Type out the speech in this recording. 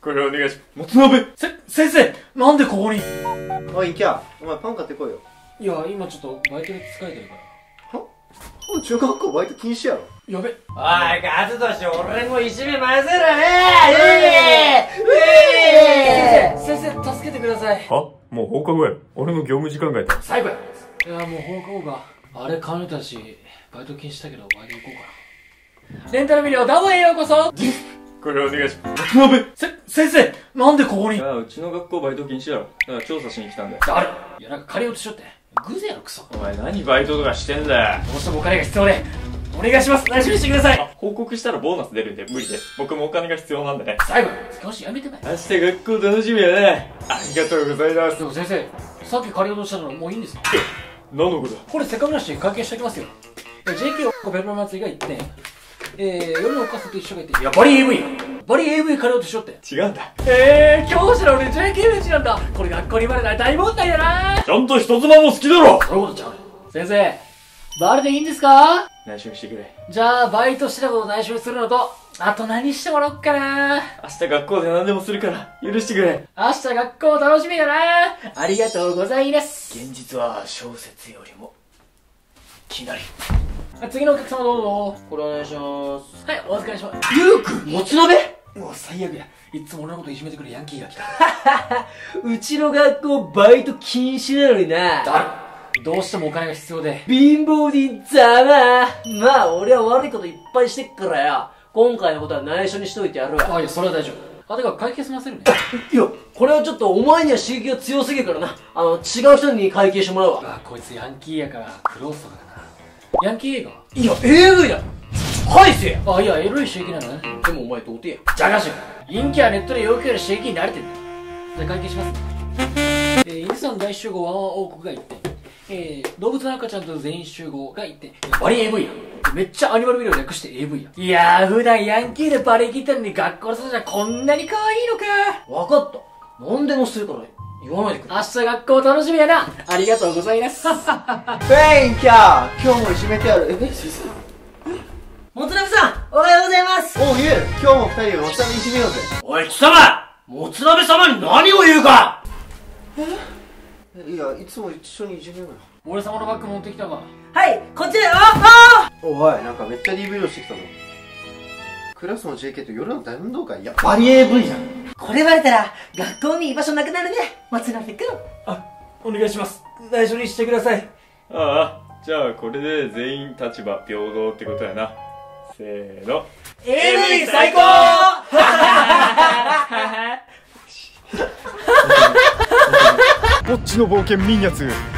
これお願いします。もつ鍋せ、先生なんでここに？おい、キャお前パン買ってこいよ。いや、今ちょっとバイトで疲れてるから。おい中学校バイト禁止やろ。やべ。おい、ガツとして俺もいじめまぜろねえ先生、先生、助けてください。は？もう放課後やろ。俺の業務時間外だ。最後や。いや、もう放課後が。あれ、金たち、バイト禁止だけど、バイト行こうかな。レンタルビデオ、ダムへようこそこれお願いします。もつ鍋せ、先生なんでここに？いやうちの学校バイト禁止だろだから調査しに来たんだよ誰？いや、なんか借りようとしよって。グゼやろ、クソ。お前何バイトとかしてんだよどうしてもお金が必要で。お願いします。内緒にしてください。報告したらボーナス出るんで無理で僕もお金が必要なんでね最後、少しやめてない。明日学校楽しみやねありがとうございます。でも先生、さっき借りようとしたのもういいんですか？何のことだ？これせっかくだし会見しておきますよ。え JK おペロ祭りが言って、えー、夜のおかせと一緒が言って、いや、バリ AV! バリ AV 借りようとしよって。違うんだ。えー、教師の俺 JK チなんだ。これ学校にバレたら大問題だな。ちゃんと人妻も好きだろ。そういうことちゃう。先生、バレでいいんですか？内緒にしてくれ。じゃあ、バイトしてたこと内緒にするのと、あと何してもらおっかな。明日学校で何でもするから許してくれ。明日学校楽しみだな。ありがとうございます。現実は小説よりも、きなり。次のお客様どうぞこれお願いします。はいお預かりしますゆうくん、もつ鍋？もう最悪やいつも俺のこといじめてくるヤンキーが来た うちの学校バイト禁止なのにな。だどうしてもお金が必要で貧乏人ざままあ、俺は悪いこといっぱいしてっからよ。今回のことは内緒にしといてやるわ。あいやそれは大丈夫あてか会計済ませるね。いや、これはちょっとお前には刺激が強すぎるからな。あの、違う人に会計してもらうわ。あこいつヤンキーやからクロースとかだな。ヤンキー映画？いや、AV だ。返せや。あいやエロい刺激なのね。でもお前童貞や。じゃがし。陰キャはネットで要求より刺激に慣れてるじゃあ会計しますえー、犬さん大集合ワンワン王国が1点えー、動物の赤ちゃんと全員集合が1点バリ AV やめっちゃアニマルビデオ略して AV やいやー普段ヤンキーでバレ切ったのに学校の外じゃこんなに可愛いのか。わかった。何でもするから言わないでくれ。明日学校楽しみやな。ありがとうございます。フェインキャー今日もいじめてやる。え、先生もつ鍋さん、おはようございます。おう、ゆう、今日も二人でお下にいじめようぜ。おい、貴様もつ鍋様に何を言うか。いや、いつも一緒にいじめようよ。俺様のバッグ持ってきたわはい、こっちで、あ、あおい、なんかめっちゃ DV をしてきたぞ。クラスの JK と夜の大運動会いや、バリ AV やん。これバレたら、学校に居場所なくなるね。もつ鍋くん。あお願いします。内緒にしてください。ああじゃあこれで全員立場平等ってことやな。せーの。AV 最高！ぼ っちの冒険ミンニャツ。だろうが